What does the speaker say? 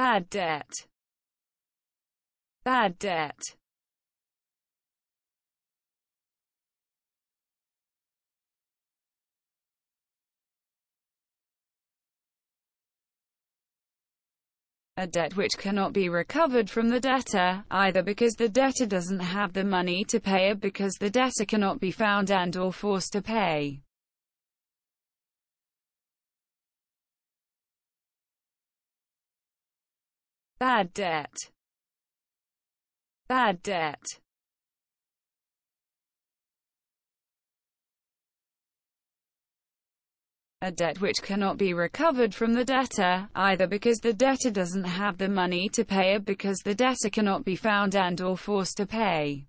bad debt, bad debt, a debt which cannot be recovered from the debtor, either because the debtor doesn't have the money to pay or because the debtor cannot be found and or forced to pay. Bad debt, bad debt, a debt which cannot be recovered from the debtor, either because the debtor doesn't have the money to pay or because the debtor cannot be found and or forced to pay.